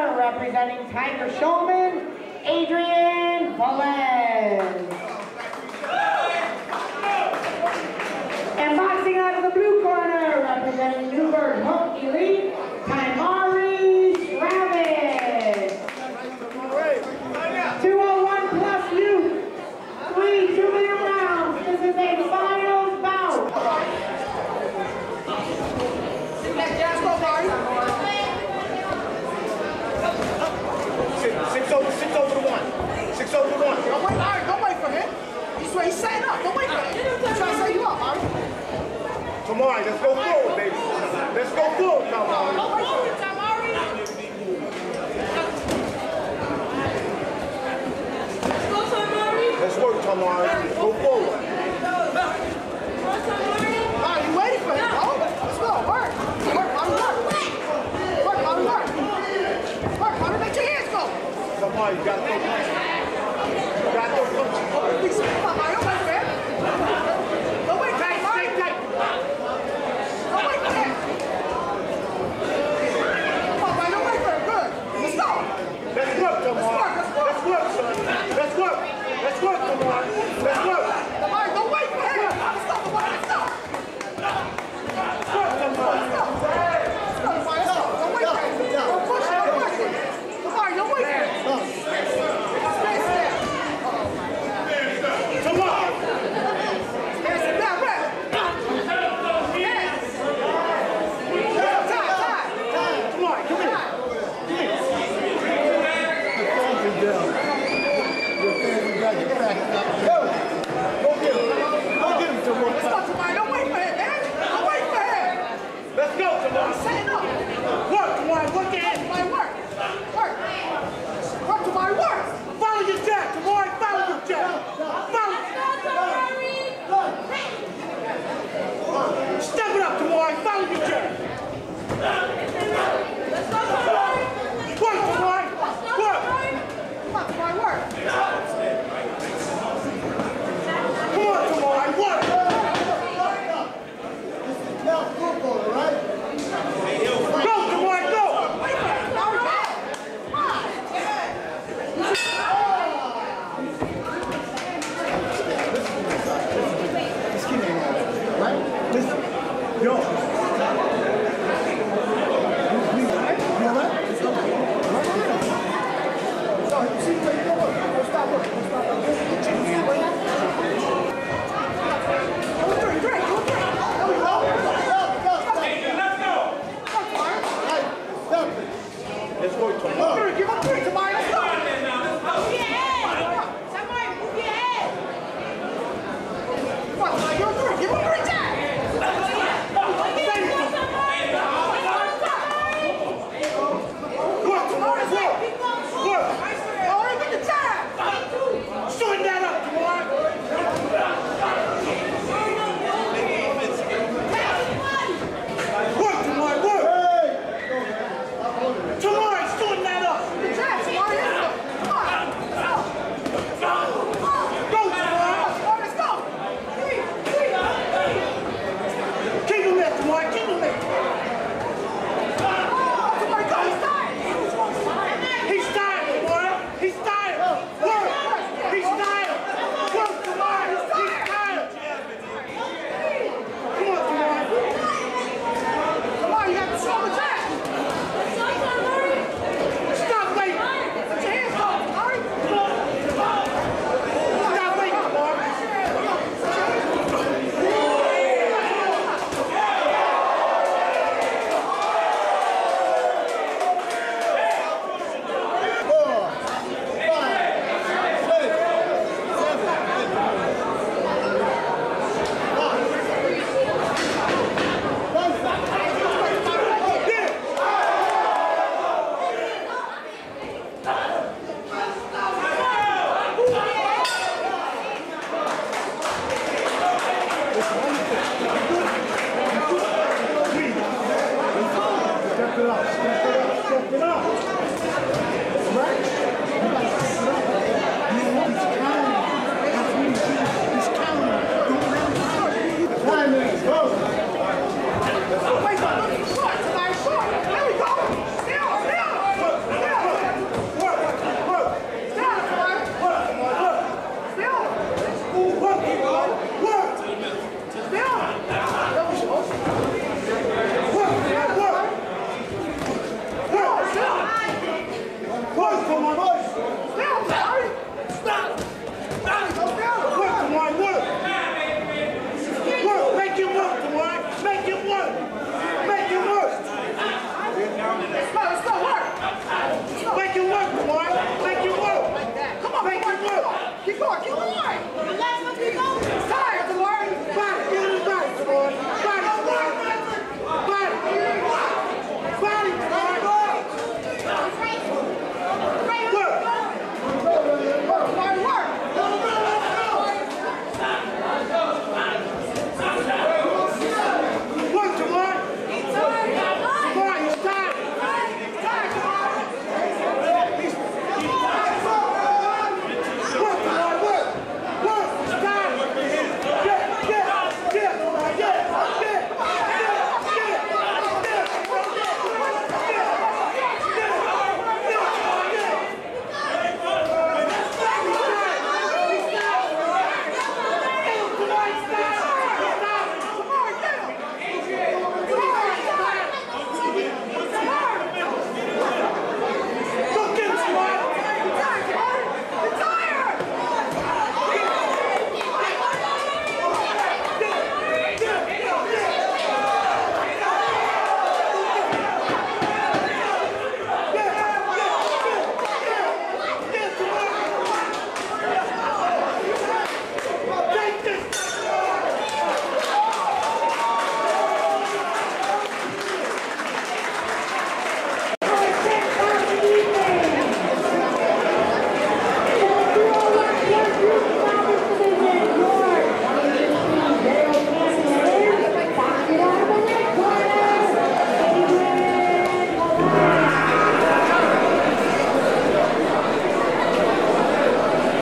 Representing Tiger Schulmann, Adrian Velez. And boxing out of the blue corner, representing Newberg Hope Elite, right, let's go. Amém.